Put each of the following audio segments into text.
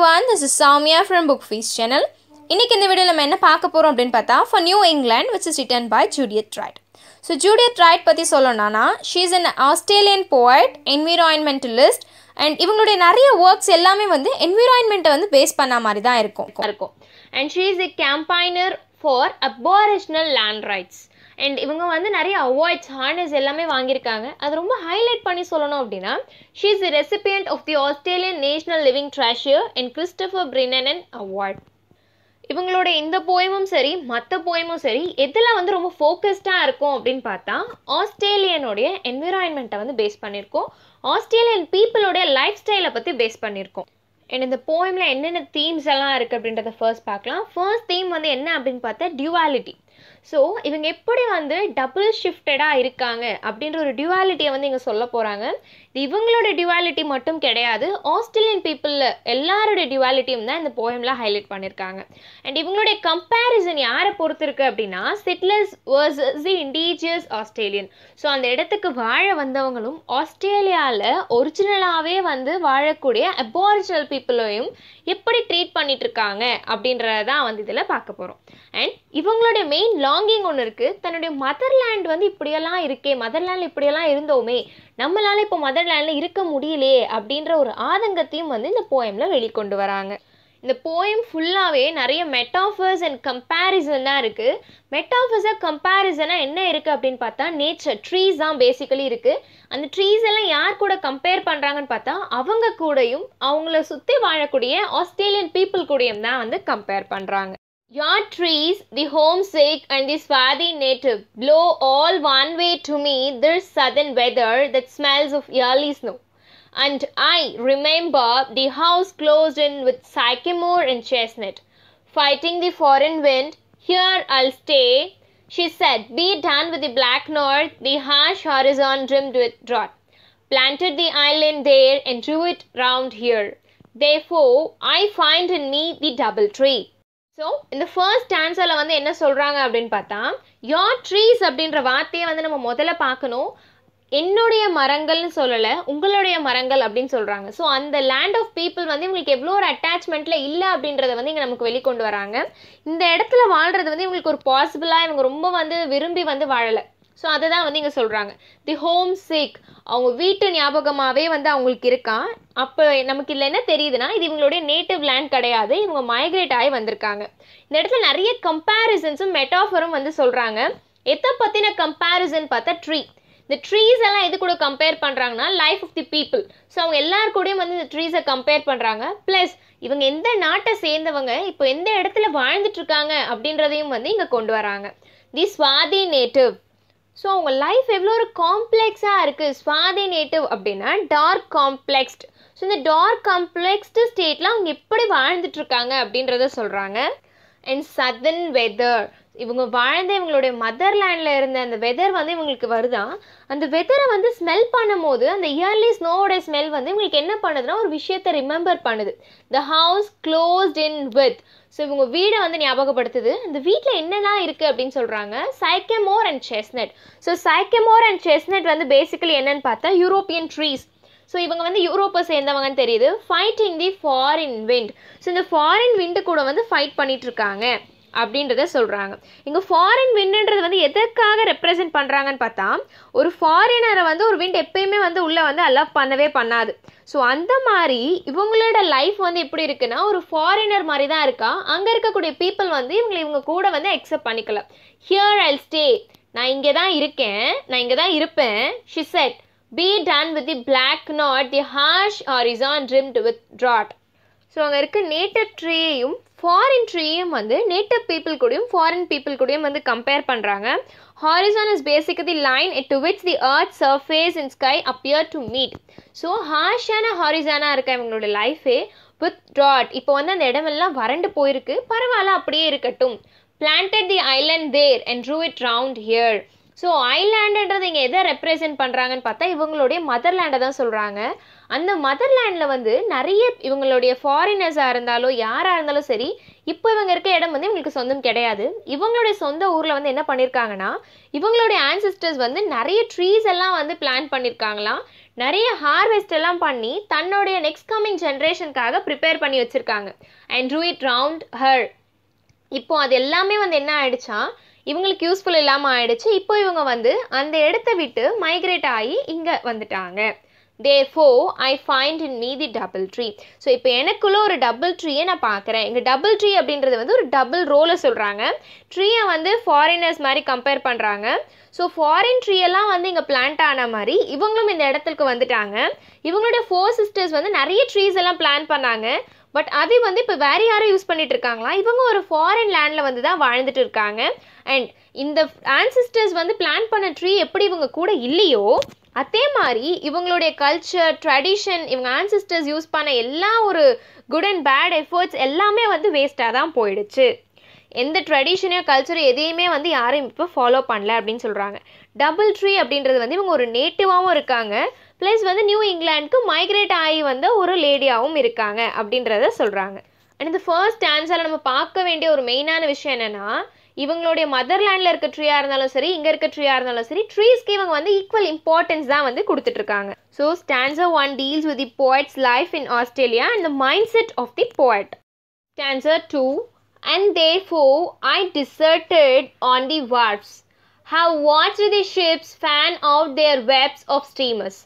Everyone this is Samiya from book fees channel இன்றைக்கி இந்த வீடியோவில் நம்ம என்ன பார்க்க போகிறோம் அப்படின்னு பார்த்தா for New England which is written by Judith Wright so Judith Wright பற்றி சொல்லணும்னா she is an Australian poet environmentalist and இவங்களுடைய நிறைய ஒர்க்ஸ் எல்லாமே வந்து என்விரான்மெண்ட்டை வந்து பேஸ் பண்ண மாதிரி தான் இருக்கும். இருக்கும். And she is a campaigner for aboriginal land rights and இவங்க வந்து நிறைய அவார்ட்ஸ் ஹார்னஸ் எல்லாமே வாங்கியிருக்காங்க. அது ரொம்ப ஹைலைட் பண்ணி சொல்லணும் அப்படின்னா she is recipient of the Australian national living treasure and Christopher Brennan award இவங்களோட இந்த போயமும் சரி மற்ற போயமும் சரி எதில் வந்து ரொம்ப ஃபோக்கஸ்டாக இருக்கும் அப்படின்னு பார்த்தா ஆஸ்திரேலியனுடைய என்விரான்மெண்ட்டை வந்து பேஸ் பண்ணியிருக்கோம். ஆஸ்திரேலியன் பீப்புளோடைய லைஃப் ஸ்டைலை பற்றி பேஸ் பண்ணியிருக்கோம். அண்ட் இந்த போயமில் என்னென்ன தீம்ஸ் எல்லாம் இருக்குது அப்படின்றத ஃபர்ஸ்ட் பார்க்கலாம். ஃபர்ஸ்ட் தீம் வந்து என்ன அப்படின்னு பார்த்தா டியூவாலிட்டி ஸோ இவங்க எப்படி வந்து டபுள் ஷிஃப்டடாக இருக்காங்க அப்படின்ற ஒரு டியூவாலிட்டியை வந்து இங்கே சொல்ல போகிறாங்க இது இவங்களோட டியூவாலிட்டி மட்டும் கிடையாது. ஆஸ்திரேலியன் பீப்புளில் எல்லாரோட டியூவாலிட்டியும் தான் இந்த போயமில் ஹைலைட் பண்ணியிருக்காங்க அண்ட் இவங்களுடைய கம்பேரிசன் யாரை பொறுத்திருக்கு அப்படின்னா settlers versus the indigenous Australian so அந்த இடத்துக்கு வாழ வந்தவங்களும் ஆஸ்திரேலியாவில் ஒரிஜினலாகவே வந்து வாழக்கூடிய அபாரிஜினல் பீப்புளையும் எப்படி ட்ரீட் பண்ணிட்டு இருக்காங்க அப்படின்றதான் வந்து இதில் பார்க்க போகிறோம் அண்ட் இவங்களுடைய மெயின் லாங்கிங் ஒன்று இருக்குது தன்னுடைய மதர்லேண்ட் வந்து இப்படியெல்லாம் இருக்கே மதர்லேண்டில் இப்படியெல்லாம் இருந்தோமே நம்மளால் இப்போ மதர்லேண்டில் இருக்க முடியலையே அப்படின்ற ஒரு ஆதங்கத்தையும் வந்து இந்த போயமில் வெளிக்கொண்டு வராங்க. இந்த போயம் ஃபுல்லாகவே நிறைய மெட்டாஃபர்ஸ் அண்ட் கம்பேரிசன் தான் இருக்குது மெட்டாஃபர்ஸாக கம்பேரிசனாக என்ன இருக்குது அப்படின்னு பார்த்தா நேச்சர் ட்ரீஸ் தான் பேசிக்கலி இருக்குது அந்த ட்ரீஸ் எல்லாம் யார் கூட கம்பேர் பண்ணுறாங்கன்னு பார்த்தா அவங்க கூடயும் அவங்கள சுற்றி வாழக்கூடிய ஆஸ்திரேலியன் பீப்புள் கூடயும் தான் வந்து கம்பேர் பண்ணுறாங்க Your trees, the homesick and the swarthy native, blow all one way to me this southern weather that smells of early snow. And I remember the house closed in with sycamore and chestnut. Fighting the foreign wind, here I'll stay, she said. Be done with the black north, the harsh horizon rimmed with drought. Planted the island there and drew it round here. Therefore, I find in me the double tree. So இந்த first ஆன்சரில் வந்து என்ன சொல்கிறாங்க அப்படின்னு பார்த்தா யார் trees அப்படின்ற வார்த்தையை வந்து நம்ம முதல்ல பார்க்கணும். என்னுடைய மரங்கள்னு சொல்லலை உங்களுடைய மரங்கள் அப்படின்னு சொல்கிறாங்க ஸோ அந்த லேண்ட் ஆஃப் பீப்புள் வந்து இவங்களுக்கு எவ்வளோ ஒரு அட்டாச்மெண்ட்டில் இல்லை அப்படின்றத வந்து இங்கே நமக்கு வெளிக்கொண்டு வராங்க. இந்த இடத்துல வாழ்கிறது வந்து இவங்களுக்கு ஒரு பாசிபிளாக இவங்க ரொம்ப வந்து விரும்பி வந்து வாழலை. ஸோ அதை தான் வந்து இங்கே சொல்கிறாங்க தி ஹோம் சேக் அவங்க வீட்டு ஞாபகமாகவே வந்து அவங்களுக்கு இருக்கான் அப்போ நமக்கு இதில் என்ன தெரியுதுன்னா இது இவங்களுடைய நேட்டிவ் லேண்ட் கிடையாது. இவங்க மைக்ரேட் ஆகி வந்திருக்காங்க. இந்த இடத்துல நிறைய கம்பேரிசன்ஸும் மெட்டாஃபரும் வந்து சொல்கிறாங்க எதை பற்றின கம்பேரிசன் பார்த்தா ட்ரீ இந்த ட்ரீஸ் எல்லாம் எது கூட கம்பேர் பண்ணுறாங்கன்னா life of the people so அவங்க எல்லார் கூடயும் வந்து இந்த ட்ரீஸை கம்பேர் பண்ணுறாங்க ப்ளஸ் இவங்க எந்த நாட்டை சேர்ந்தவங்க இப்போ எந்த இடத்துல வாழ்ந்துட்டு இருக்காங்க அப்படின்றதையும் வந்து இங்கே கொண்டு வராங்க. தி ஸ்வாதி நேட்டிவ் ஸோ அவங்க லைஃப் எவ்வளோ ஒரு காம்ப்ளெக்ஸாக இருக்குது ஸ்வாதி நேட்டிவ் அப்படின்னா டார்க் காம்ப்ளெக்ஸ்ட் ஸோ இந்த டார்க் காம்ப்ளெக்ஸ்டு ஸ்டேட்டில் அவங்க எப்படி வாழ்ந்துட்டுருக்காங்க அப்படின்றத சொல்கிறாங்க அண்ட் சதன் வெதர் இவங்க வாழ்ந்த இவங்களுடைய மதர்லேண்டில் இருந்த அந்த வெதர் வந்து இவங்களுக்கு வருதான் அந்த வெதரை வந்து ஸ்மெல் பண்ணும் போது அந்த இயர்லி ஸ்னோவோட ஸ்மெல் வந்து இவங்களுக்கு என்ன பண்ணுதுன்னா ஒரு விஷயத்தை ரிமெம்பர் பண்ணுது. The house closed in with so இவங்க வீடை வந்து ஞாபகப்படுத்துது. அந்த வீட்டில் என்னெல்லாம் இருக்குது அப்படின்னு சொல்கிறாங்க sycamore and chestnut so sycamore and chestnut வந்து பேசிக்கலி என்னன்னு பார்த்தா யூரோப்பியன் ட்ரீஸ் ஸோ இவங்க வந்து யூரோப்பை சேர்ந்தவங்கன்னு தெரியுது. Fighting the foreign wind so இந்த ஃபாரின் விண்டு கூட வந்து ஃபைட் பண்ணிகிட்ருக்காங்க இருக்காங்க. அப்படின்றத சொல்கிறாங்க இங்கே ஃபாரின் விண்டுன்றது வந்து எதற்காக ரெப்ரசன்ட் பண்ணுறாங்கன்னு பார்த்தா ஒரு ஃபாரினரை வந்து ஒரு விண்ட் எப்பயுமே வந்து உள்ளே வந்து அலவ் பண்ணவே பண்ணாது. ஸோ அந்த மாதிரி இவங்களோட லைஃப் வந்து எப்படி இருக்குன்னா ஒரு ஃபாரினர் மாதிரி தான் இருக்கா. அங்கே இருக்கக்கூடிய பீப்புள் வந்து இவங்களை இவங்க கூட வந்து அக்செப்ட் பண்ணிக்கல. ஹியர் ஐ ஸ்டே நான் இங்கே தான் இருக்கேன். நான் இங்கே தான் இருப்பேன். She set be done with the black not the harsh horizon trimmed with trot so அங்கே இருக்க நேட்டர் ட்ரீயையும் ஃபாரின் ட்ரீயும் வந்து நேட்டிவ் பீப்புள் கூடயும் ஃபாரின் பீப்புள் கூடயும் வந்து கம்பேர் பண்ணுறாங்க horizon is basic the line to which the earth surface in sky appear to meet so ஹார்ஷான ஹாரிசானாக இருக்க இவங்களோட லைஃபே வித் டாட் இப்போ வந்து அந்த இடமெல்லாம் வறண்டு போயிருக்கு. பரவாயில்ல அப்படியே இருக்கட்டும். Planted the island there and drew it round here so ஐலாண்டுன்றது இங்கே எதை ரெப்ரசென்ட் பண்ணுறாங்கன்னு பார்த்தா இவங்களுடைய மதர்லேண்டை தான் சொல்கிறாங்க அந்த மதர்லேண்டில் வந்து நிறைய இவங்களுடைய ஃபாரினர்ஸாக இருந்தாலும் யாராக இருந்தாலும் சரி இப்போ இவங்க இருக்க இடம் வந்து இவங்களுக்கு சொந்தம் கிடையாது. இவங்களுடைய சொந்த ஊரில் வந்து என்ன பண்ணியிருக்காங்கன்னா இவங்களுடைய ஆன்சிஸ்டர்ஸ் வந்து நிறைய ட்ரீஸ் எல்லாம் வந்து பிளான் பண்ணியிருக்காங்களாம் நிறைய ஹார்வெஸ்ட் எல்லாம் பண்ணி தன்னுடைய நெக்ஸ்ட் கம்மிங் ஜென்ரேஷனுக்காக ப்ரிப்பேர் பண்ணி வச்சுருக்காங்க. And do it round her இப்போ அது எல்லாமே வந்து என்ன ஆயிடுச்சா இவங்களுக்கு யூஸ்ஃபுல் இல்லாமல் ஆயிடுச்சு. இப்போ இவங்க வந்து அந்த இடத்த விட்டு மைக்ரேட் ஆகி இங்கே வந்துட்டாங்க. Therefore I find in me the double tree so இப்போ எனக்குள்ளே ஒரு டபுள் ட்ரீயை நான் பார்க்குறேன். இங்கே டபுள் ட்ரீ அப்படின்றது வந்து ஒரு டபுள் ரோலை சொல்கிறாங்க ட்ரீயை வந்து ஃபாரினர்ஸ் மாதிரி கம்பேர் பண்ணுறாங்க ஸோ ஃபாரின் ட்ரீயெல்லாம் வந்து இங்கே பிளான்ட் ஆன மாதிரி இவங்களும் இந்த இடத்துக்கு வந்துட்டாங்க. இவங்களுடைய ஃபோர் சிஸ்டர்ஸ் வந்து நிறைய ட்ரீஸ் எல்லாம் பிளான் பண்ணாங்க. பட் அது வந்து இப்போ வேறு யாரும் யூஸ் பண்ணிட்டு இருக்காங்களா? இவங்க ஒரு ஃபாரின் லேண்டில் வந்து தான் வாழ்ந்துட்டு இருக்காங்க. அண்ட் இந்த ஆன்சிஸ்டர்ஸ் வந்து பிளான் பண்ண ட்ரீ எப்படி இவங்க கூட இல்லையோ அதே மாதிரி இவங்களுடைய கல்ச்சர் ட்ரெடிஷன் இவங்க ஆன்சிஸ்டர்ஸ் யூஸ் பண்ண எல்லா ஒரு குட் அண்ட் பேட் எஃபர்ட்ஸ் எல்லாமே வந்து வேஸ்ட்டாக தான் போயிடுச்சு. எந்த ட்ரெடிஷனையோ கல்ச்சரோ எதையுமே வந்து யாரும் இப்போ ஃபாலோ பண்ணல அப்படின்னு சொல்கிறாங்க டபுள் ட்ரீ அப்படின்றது வந்து இவங்க ஒரு நேட்டிவாகவும் இருக்காங்க. ப்ளஸ் வந்து நியூ இங்கிலாந்துக்கு மைக்ரேட் ஆகி வந்த ஒரு லேடியாகவும் இருக்காங்க அப்படின்றத சொல்கிறாங்க அண்ட் இந்த ஃபர்ஸ்ட் ஆன்சரில் நம்ம பார்க்க வேண்டிய ஒரு மெயினான விஷயம் என்னென்னா இவங்களுடைய மதர்லேண்டில் இருக்க ட்ரீயாக இருந்தாலும் சரி இங்கே இருக்க ட்ரீயாக இருந்தாலும் சரி ட்ரீஸ்க்கு இவங்க வந்து ஈக்குவல் இம்பார்ட்டன்ஸ் தான் வந்து கொடுத்துட்ருக்காங்க so stanza one deals with the poet's life in Australia and the mind set of the poet stanza two and therefore I deserted on the wharfs how watch the ships fan out their webs of steamers,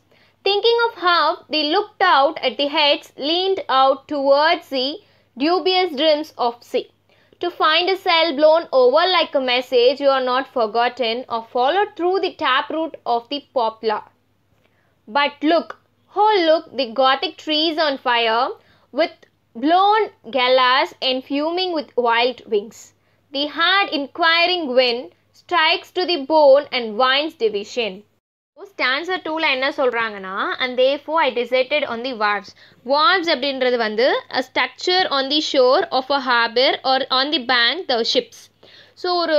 thinking of how they looked out at the heads leaned out towards the dubious dreams of sea. To find a sail blown over like a message you are not forgotten or followed through the taproot of the poplar. But look, oh look, the gothic trees on fire, with blown galahs and fuming with wild wings. The hard inquiring wind strikes to the bone and winds division. Stanza டூவில் என்ன சொல்கிறாங்கன்னா and they ஃபோ ஐ டிசைட்டட் on the வார்ப்ஸ் wharfs அப்படின்றது வந்து a structure on the shore of a harbour or on the bank the ships so ஒரு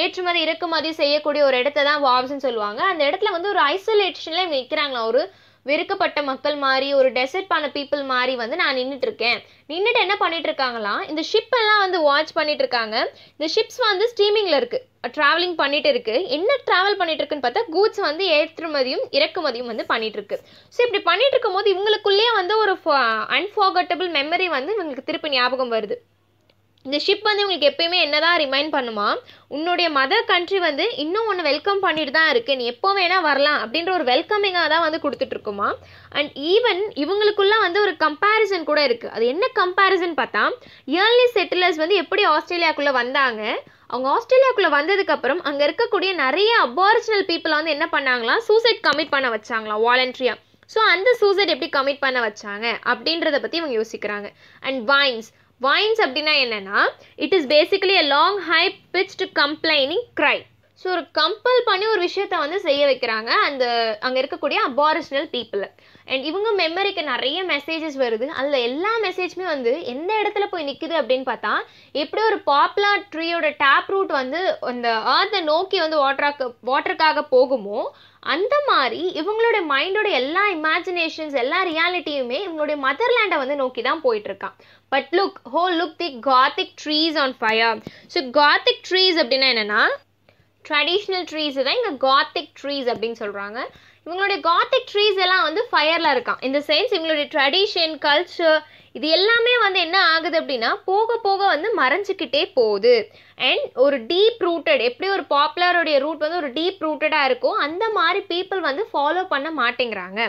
ஏற்றுமதி இறக்குமதி செய்யக்கூடிய ஒரு இடத்த தான் வார்ப்ஸ்ன்னு சொல்லுவாங்க. அந்த இடத்துல வந்து ஒரு ஐசோலேஷனில் இவங்க நிற்கிறாங்களா ஒரு வெறுக்கப்பட்ட மக்கள் மாதிரி ஒரு டெசர்ட் பீப்புள் மாதிரி வந்து நான் நின்றுட்டு இருக்கேன் நின்றுட்டு என்ன பண்ணிட்டு இருக்காங்களாம் இந்த ஷிப் எல்லாம் வந்து வாட்ச் பண்ணிட்டு இருக்காங்க இந்த ஷிப்ஸ் வந்து ஸ்டீமிங்கில் இருக்கு. ட்ராவலிங் பண்ணிட்டு இருக்கு. என்ன ட்ராவல் பண்ணிட்டு இருக்குன்னு பார்த்தா கூட்ஸ் வந்து ஏற்றுமதியும் இறக்குமதியும் வந்து பண்ணிட்டு இருக்கு ஸோ இப்படி பண்ணிட்டு இருக்கும் போது இவங்களுக்குள்ளேயே வந்து ஒரு அன்ஃபார்கட்டபிள் மெமரி வந்து இவங்களுக்கு திருப்பி ஞாபகம் வருது. இந்த ஷிப் வந்து உங்களுக்கு எப்பயுமே என்னதான் ரிமைண்ட் பண்ணுமா? உன்னுடைய மதர் கண்ட்ரி வந்து இன்னும் ஒன்று வெல்கம் பண்ணிட்டு தான் இருக்கு. நீ எப்போ வேணா வரலாம் அப்படின்ற ஒரு வெல்கமிங்காக தான் வந்து கொடுத்துட்டு இருக்குமா? அண்ட் ஈவன் இவங்களுக்குள்ள வந்து ஒரு கம்பேரிசன் கூட இருக்கு. அது என்ன கம்பேரிசன் பார்த்தா இயர்லி செட்டிலர்ஸ் வந்து எப்படி ஆஸ்திரேலியாக்குள்ளே வந்தாங்க? அவங்க ஆஸ்திரேலியாக்குள்ளே வந்ததுக்கப்புறம் அங்கே இருக்கக்கூடிய நிறைய அபாரிஜினல் பீப்புளை வந்து என்ன பண்ணாங்களாம் சூசைட் கமிட் பண்ண வச்சாங்களாம் வாலண்ட்ரியாக ஸோ அந்த சூசைட் எப்படி கமிட் பண்ண வச்சாங்க? அப்படின்றத பற்றி இவங்க யோசிக்கிறாங்க. அண்ட் வைன்ஸ் வாயின்ஸ் அப்படின்னா என்னன்னா it is basically a long high pitched complaining cry so ஒரு கம்பல் பண்ணி ஒரு விஷயத்த வந்து செய்ய வைக்கிறாங்க. அந்த அங்கே இருக்கக்கூடிய அபாரிஜினல் பீப்புளை அண்ட் இவங்க மெமரிக்கு நிறைய மெசேஜஸ் வருது. அதில் எல்லா மெசேஜுமே வந்து எந்த இடத்துல போய் நிற்குது அப்படின்னு பார்த்தா எப்படி ஒரு பாப்புலர் ட்ரீயோட டேப் ரூட் வந்து அந்த ஆர்த்தை நோக்கி வந்து வாட்டராக்க வாட்டருக்காக போகுமோ அந்த மாதிரி இவங்களோட மைண்டோட எல்லா இமேஜினேஷன்ஸ் எல்லா ரியாலிட்டியுமே இவங்களுடைய மதர்லேண்டை வந்து நோக்கி தான் போயிட்டுருக்கான். But look ho look the gothic trees on fire so gothic trees அப்படின்னா என்னென்னா ட்ரெடிஷ்னல் ட்ரீஸ் தான் இங்கே காத்திக் ட்ரீஸ் அப்படின்னு சொல்கிறாங்க இவங்களுடைய காத்திக் ட்ரீஸ் எல்லாம் வந்து ஃபயரில் இருக்கான் இந்த சென்ஸ் இவங்களுடைய ட்ரெடிஷன் கல்ச்சர் இது எல்லாமே வந்து என்ன ஆகுது அப்படின்னா போக போக வந்து மறைஞ்சிக்கிட்டே போகுது. அண்ட் ஒரு டீப் ரூட்டட் எப்படி ஒரு பாப்புலருடைய ரூட் வந்து ஒரு டீப் ரூட்டடாக இருக்கோ அந்த மாதிரி பீப்புள் வந்து ஃபாலோ பண்ண மாட்டேங்கிறாங்க.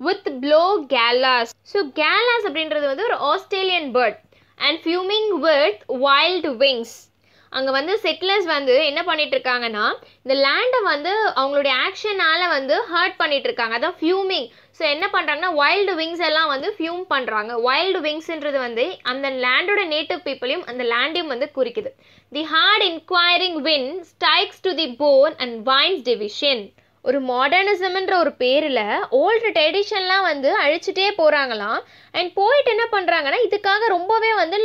With blow galahs so galahs அப்படின்றது வந்து ஒரு Australian bird and fuming with wild wings அங்கே வந்து செட்டிலர்ஸ் வந்து என்ன பண்ணிட்டு இருக்காங்கன்னா இந்த லேண்டை வந்து அவங்களுடைய ஆக்ஷனால் வந்து ஹர்ட் பண்ணிட்டு இருக்காங்க அதான் ஃபியூமிங் ஸோ என்ன பண்ணுறாங்கன்னா வைல்டு விங்ஸ் எல்லாம் வந்து ஃபியூம் பண்ணுறாங்க வைல்டு விங்ஸ்ன்றது வந்து அந்த லேண்டோட நேட்டிவ் பீப்புளையும் அந்த லேண்டையும் வந்து குறிக்குது. The hard inquiring wind strikes to the bone and whines division ஒரு மாடர்னிசம்ன்ற ஒரு பேரில் ஓல்டு ட்ரெடிஷன்லாம் வந்து அழிச்சிட்டே போகிறாங்களாம் அண்ட் போயிட்டு என்ன பண்ணுறாங்கன்னா இதுக்காக ரொம்பவே வந்து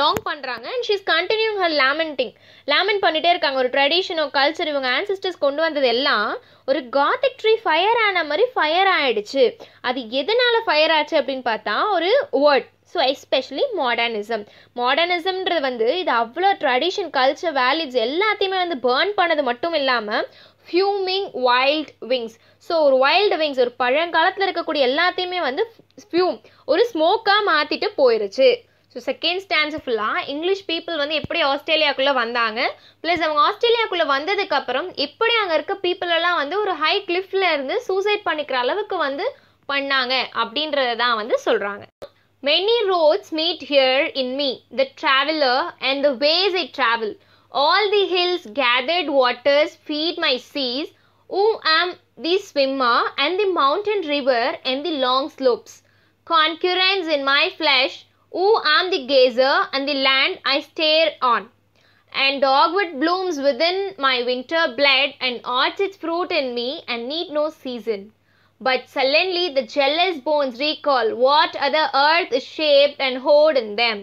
லாங் பண்ணுறாங்க and she's continue her lamenting lament பண்ணிகிட்டே இருக்காங்க. ஒரு ட்ரெடிஷனோ கல்ச்சர் இவங்க ஆன்சிஸ்டர்ஸ் கொண்டு வந்தது எல்லாம் ஒரு காத்திக் ட்ரீ ஃபயர் ஆன மாதிரி ஃபயர் ஆகிடுச்சு அது எதனால் ஃபயர் ஆச்சு அப்படின்னு பார்த்தா ஒரு வேர்ட் ஸோ எஸ்பெஷலி மாடர்னிசம் மாடர்னிசம்ன்றது வந்து இது அவ்வளோ ட்ரெடிஷன் கல்ச்சர் வேல்யூஸ் எல்லாத்தையுமே வந்து பேர்ன் பண்ணது மட்டும் இல்லாமல் ஃபியூமிங் வைல்ட் விங்ஸ் ஸோ ஒரு வைல்டு விங்ஸ் ஒரு பழங்காலத்தில் இருக்கக்கூடிய எல்லாத்தையுமே வந்து ஃபியூம் ஒரு ஸ்மோக்காக மாற்றிட்டு போயிருச்சு. ஸோ செகண்ட் ஸ்டாண்ட்ஸ் ஃபுல்லாக இங்கிலீஷ் பீப்புள் வந்து எப்படி ஆஸ்திரேலியாக்குள்ளே வந்தாங்க? ப்ளஸ் அவங்க ஆஸ்திரேலியாக்குள்ளே வந்ததுக்கப்புறம் எப்படி அங்கே இருக்க பீப்புளெல்லாம் வந்து ஒரு ஹை கிளிஃப்ல இருந்து சூசைட் பண்ணிக்கிற அளவுக்கு வந்து பண்ணாங்க அப்படின்றத தான் வந்து சொல்கிறாங்க Many roads meet here in me, the traveler, and the ways I travel. All the hills gathered waters feed my seas, who am the swimmer, and the mountain river and the long slopes. Concurrence in my flesh, who am the gazer, and the land I stare on. And dogwood blooms within my winter blood, and orchids fruit in me, and need no season. But sullenly the jealous bones recall what other earth is shaped and hoard in them.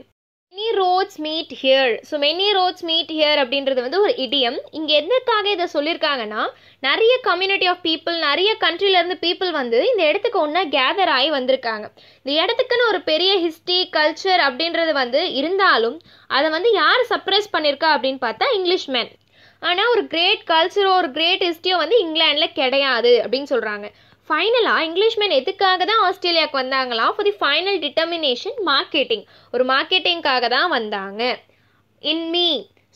Many roads meet here so many roads meet here அப்படின்றது வந்து ஒரு இடியம் இங்கே எதுக்காக இதை சொல்லியிருக்காங்கன்னா நிறைய community of people நிறைய கண்ட்ரிலேருந்து people வந்து இந்த இடத்துக்கு ஒன்றா கேதர் ஆகி வந்திருக்காங்க. இந்த இடத்துக்குன்னு ஒரு பெரிய ஹிஸ்ட்ரி கல்ச்சர் அப்படின்றது வந்து இருந்தாலும் அதை வந்து யார் சப்ரைஸ் பண்ணியிருக்கா அப்படின்னு பார்த்தா இங்கிலீஷ் மேன் ஆனால் ஒரு கிரேட் கல்ச்சரோ ஒரு கிரேட் ஹிஸ்ட்ரியோ வந்து இங்கிலாண்டில் கிடையாது அப்படின்னு சொல்கிறாங்க ஃபைனலாக இங்கிலீஷ்மேன் எதுக்காக தான் ஆஸ்திரேலியாவுக்கு வந்தாங்களா? For the final determination marketing ஒரு மார்க்கெட்டிங்காக தான் வந்தாங்க. இன் மீ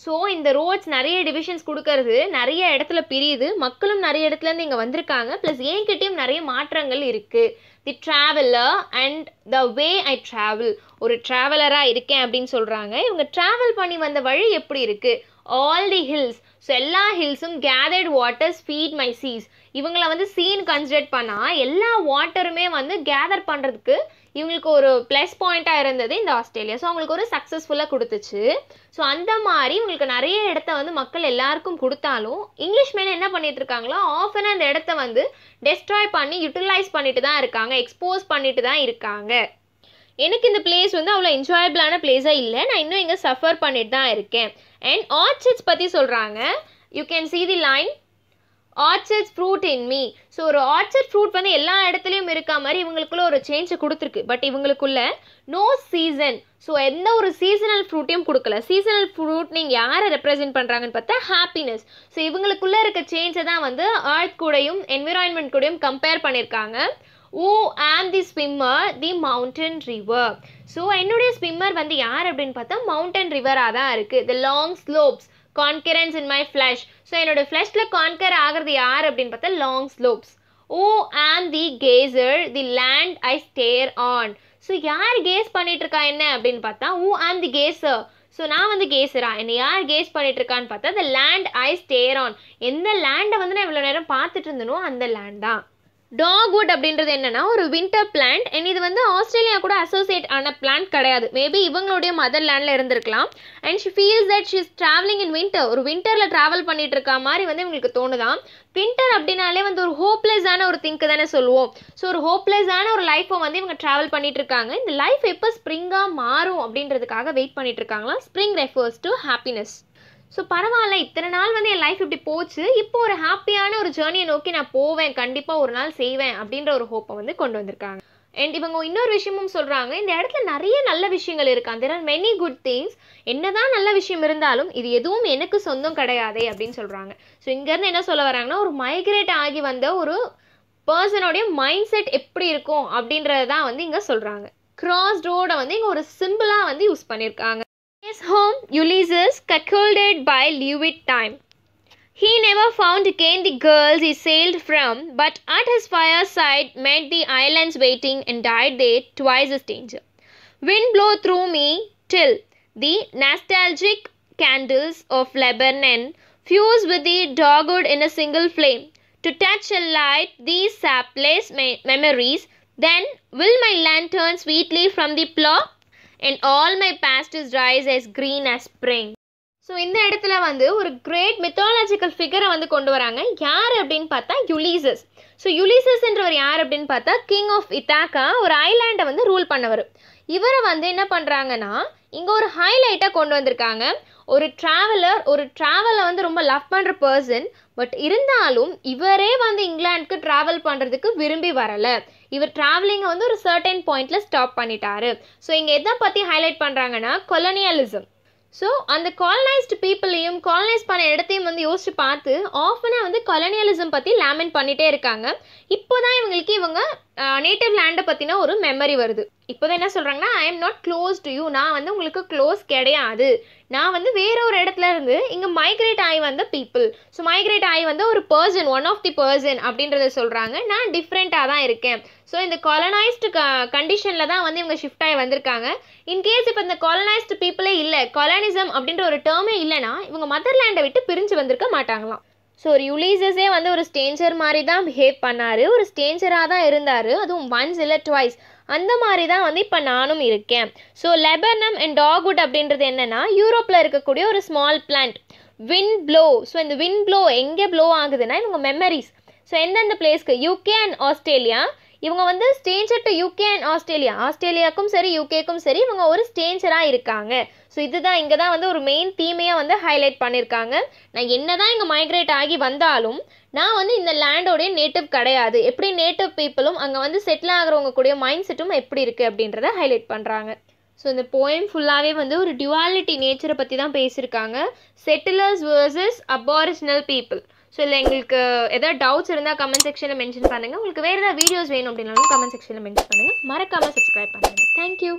ஸோ இந்த ரோட்ஸ் நிறைய டிவிஷன்ஸ் கொடுக்கறது நிறைய இடத்துல பிரியுது. மக்களும் நிறைய இடத்துலேருந்து இங்கே வந்திருக்காங்க. ப்ளஸ் என்கிட்டயும் நிறைய மாற்றங்கள் இருக்குது the traveller and the way I travel ஒரு ட்ராவலராக இருக்கேன் அப்படின்னு சொல்கிறாங்க இவங்க ட்ராவல் பண்ணி வந்த வழி எப்படி இருக்குது ஆல் தி ஹில்ஸ் ஸோ எல்லா ஹில்ஸும் gathered waters feed my seas இவங்களை வந்து சீன் கன்சிடர் பண்ணால் எல்லா வாட்டருமே வந்து கேதர் பண்ணுறதுக்கு இவங்களுக்கு ஒரு ப்ளஸ் பாயிண்ட்டாக இருந்தது இந்த ஆஸ்திரேலியா. ஸோ அவங்களுக்கு ஒரு சக்ஸஸ்ஃபுல்லாக கொடுத்துச்சு. ஸோ அந்த மாதிரி இவங்களுக்கு நிறைய இடத்த வந்து மக்கள் எல்லாருக்கும் கொடுத்தாலும் இங்கிலீஷ் மேலே என்ன பண்ணிட்டு இருக்காங்களோ ஆஃபன் அந்த இடத்த வந்து டெஸ்ட்ராய் பண்ணி யூட்டிலைஸ் பண்ணிட்டு தான் இருக்காங்க எக்ஸ்போஸ் பண்ணிட்டு தான் இருக்காங்க. எனக்கு இந்த பிளேஸ் வந்து அவ்வளோ என்ஜாயபிளான பிளேஸாக இல்லை. நான் இன்னும் இங்கே சஃபர் பண்ணிட்டு தான் இருக்கேன். அண்ட் ஆர்ச்சிட்ஸ் பற்றி சொல்கிறாங்க you can see the line orchard fruit in me so ஒரு ஆர்ச்சர்ட் ஃப்ரூட் வந்து எல்லா இடத்துலையும் இருக்கா மாதிரி இவங்களுக்குள்ள ஒரு சேஞ்சை கொடுத்துருக்கு. பட் இவங்களுக்குள்ள நோ சீசன் ஸோ எந்த ஒரு சீசனல் ஃப்ரூட்டையும் கொடுக்கல. சீசனல் ஃப்ரூட் நீங்கள் யாரை ரெப்ரசென்ட் பண்ணுறாங்கன்னு பார்த்தா ஹாப்பினஸ் ஸோ இவங்களுக்குள்ளே இருக்க சேஞ்சை தான் வந்து ஆர்த் கூடயும் என்விரான்மெண்ட் கூடயும் கம்பேர் பண்ணியிருக்காங்க ஊ ஆம் the swimmer the mountain river so என்னுடைய ஸ்விம்மர் வந்து யார் அப்படின்னு பார்த்தா மவுண்டன் ரிவராக தான் இருக்குது the long slopes concurrence in my flesh so என்னோடய ஃப்ளஷில் கான்கர் ஆகிறது யார் அப்படின்னு பார்த்தா long slopes oh am the gazer the land I stare on so யார் கேஸ் பண்ணிட்டு இருக்கா என்ன அப்படின்னு பார்த்தா ஊ ஆம் தி கேசர் ஸோ நான் வந்து கேசரா என்னை யார் கேஸ் பண்ணிட்டு இருக்கான்னு பார்த்தா the land I stare on எந்த லேண்டை வந்து நான் இவ்வளோ நேரம் பார்த்துட்டு இருந்தனோ அந்த லேண்ட் தான். டாக்வுட் அப்படின்றது என்னன்னா ஒரு வின்டர் பிளான்ட் அண்ட் இது வந்து ஆஸ்திரேலியா கூட அசோசியேட் ஆன பிளான்ட் கிடையாது. மேபி இவங்களுடைய மதர் லேண்டில் இருந்திருக்கலாம். And she feels that she is travelling in winter ஒரு வின்டரில் ட்ராவல் பண்ணிட்டு இருக்க மாதிரி வந்து இவங்களுக்கு தோணுதான். வின்டர் அப்படின்னாலே வந்து ஒரு ஹோப்லெஸ்ஸான ஒரு திங்க் தானே சொல்லுவோம். ஸோ ஒரு ஹோப்லெஸ்ஸான ஒரு லைஃப்பை வந்து இவங்க ட்ராவல் பண்ணிட்டு இருக்காங்க. இந்த லைஃப் எப்போ ஸ்ப்ரிங்காக மாறும் அப்படின்றதுக்காக வெயிட் பண்ணிட்டு இருக்காங்களா spring refers to happiness so பரவாயில்ல இத்தனை நாள் வந்து என் லைஃப் இப்படி போச்சு. இப்போ ஒரு ஹாப்பியான ஒரு ஜேர்னியை நோக்கி நான் போவேன். கண்டிப்பாக ஒரு நாள் செய்வேன் அப்படின்ற ஒரு ஹோப்பை வந்து கொண்டு வந்திருக்காங்க. அண்ட் இவங்க இன்னொரு விஷயமும் சொல்கிறாங்க இந்த இடத்துல நிறைய நல்ல விஷயங்கள் இருக்குது there are many good things என்னதான் நல்ல விஷயம் இருந்தாலும் இது எதுவும் எனக்கு சொந்தம் கிடையாதே அப்படின்னு சொல்கிறாங்க ஸோ இங்கேருந்து என்ன சொல்ல வராங்கன்னா ஒரு மைக்ரேட் ஆகி வந்த ஒரு பர்சனோடைய மைண்ட் செட் எப்படி இருக்கும் அப்படின்றது தான் வந்து இங்கே சொல்கிறாங்க கிராஸ் ரோடை வந்து இங்கே ஒரு சிம்பிளாக வந்து யூஸ் பண்ணியிருக்காங்க His home, Ulysses, cuckolded by Lewit time. He never found again the girls he sailed from, but at his fireside met the islands waiting and died there twice as danger. Wind blow through me till the nostalgic candles of Lebanon fuse with the dogwood in a single flame. To touch and light these sapless me- memories, then will my lantern sweetly from the plough and all my past is rise as green as spring so இந்த இடத்துல வந்து ஒரு great mythological ஃபிகரை வந்து கொண்டு வராங்க. யார் அப்படின்னு பார்த்தா யுலீசஸ் ஸோ யுலீசஸ்ன்றவர் யார் அப்படின்னு பார்த்தா கிங் ஆஃப் இத்தாக்கா ஒரு ஐலாண்டை வந்து ரூல் பண்ணவர். இவரை வந்து என்ன பண்ணுறாங்கன்னா இங்கே ஒரு ஹைலைட்டாக கொண்டு வந்திருக்காங்க. ஒரு ட்ராவலர் ஒரு ட்ராவலை வந்து ரொம்ப லவ் பண்ணுற பர்சன் பட் இருந்தாலும் இவரே வந்து இங்கிலாந்துக்கு ட்ராவல் பண்ணுறதுக்கு விரும்பி வரலை. இவர் ட்ராவலிங்கை வந்து ஒரு சர்டன் பாயிண்டில் ஸ்டாப் பண்ணிட்டாரு. ஸோ இங்கே எதை பற்றி ஹைலைட் பண்ணுறாங்கன்னா கொலோனியலிசம் ஸோ அந்த காலனைஸ்டு பீப்புளையும் காலனைஸ் பண்ண இடத்தையும் வந்து யோசிச்சு பார்த்து ஆஃபனாக வந்து கொலனியலிசம் பற்றி லேமெண்ட் பண்ணிகிட்டே இருக்காங்க. இப்போ தான் இவங்களுக்கு இவங்க நேட்டிவ் லேண்டை பற்றின ஒரு மெமரி வருது. இப்போ தான் என்ன சொல்கிறாங்கன்னா I am not close to you நான் வந்து உங்களுக்கு க்ளோஸ் கிடையாது. நான் வந்து வேற ஒரு இடத்துல இருந்து இங்கே மைக்ரேட் ஆகி வந்த பீப்புள் ஸோ மைக்ரேட் ஆகி வந்த ஒரு person one of the person அப்படின்றத சொல்கிறாங்க நான் டிஃப்ரெண்ட்டாக தான் இருக்கேன். ஸோ இந்த காலனைஸ்டு க கண்டிஷனில் தான் வந்து இவங்க ஷிஃப்ட் ஆகி வந்திருக்காங்க. இன்கேஸ் இப்போ இந்த காலனைஸ்டு பீப்புளே இல்லை காலனிசம் அப்படின்ற ஒரு டேர்மே இல்லைன்னா இவங்க மதர்லேண்டை விட்டு பிரிஞ்சு வந்திருக்க மாட்டாங்களாம். ஸோ ஒரு யுலீசஸே வந்து ஒரு ஸ்டேஞ்சர் மாதிரி தான் பிஹேவ் பண்ணார். ஒரு ஸ்டேஞ்சராக தான் இருந்தார். அதுவும் ஒன்ஸ் இல்லை ட்வைஸ் அந்த மாதிரி தான் வந்து இப்போ நானும் இருக்கேன். ஸோ லெபர்னம் அண்ட் டாக்வுட் அப்படின்றது என்னென்னா யூரோப்பில் இருக்கக்கூடிய ஒரு small plant win blow so இந்த வின் ப்ளோ எங்கே ப்ளோ ஆகுதுன்னா இவங்க மெமரிஸ் ஸோ எந்தெந்த பிளேஸ்க்கு யூகே அண்ட் ஆஸ்திரேலியா இவங்க வந்து stranger to UK and Australia ஆஸ்திரேலியாவுக்கும் சரி யூகேக்கும் சரி இவங்க ஒரு ஸ்டேஞ்சராக இருக்காங்க. ஸோ இதுதான் இங்கே தான் வந்து ஒரு மெயின் தீமையாக வந்து ஹைலைட் பண்ணியிருக்காங்க நான் என்ன தான் இங்கே மைக்ரேட் ஆகி வந்தாலும் நான் வந்து இந்த லேண்டோடைய நேட்டிவ் கிடையாது. எப்படி நேட்டிவ் பீப்புளும் அங்கே வந்து செட்டில் ஆகிறவங்க கூடிய மைண்ட் செட்டும் எப்படி இருக்குது அப்படின்றத ஹைலைட் பண்ணுறாங்க ஸோ இந்த போயம் ஃபுல்லாகவே வந்து ஒரு டியூவாலிட்டி நேச்சரை பற்றி தான் பேசியிருக்காங்க settlers versus aboriginal people so இல்லை எங்களுக்கு எதாவது டவுட்ஸ் இருந்தால் கமெண்ட் செக்ஷனில் மென்ஷன் பண்ணுங்கள் உங்களுக்கு வேறு ஏதாவது வீடியோஸ் வேணும் அப்படின்னாலும் கமெண்ட் செக்ஷனில் மென்ஷன் பண்ணுங்கள் மறக்காமல் சப்ஸ்கிரைப் பண்ணுங்கள் தேங்க்யூ